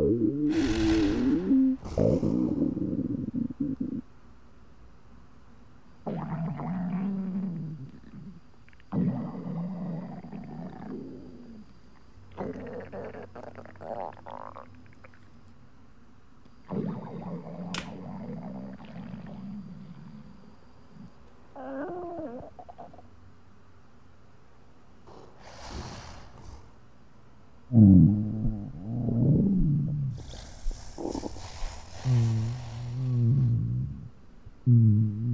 Oh. Mm.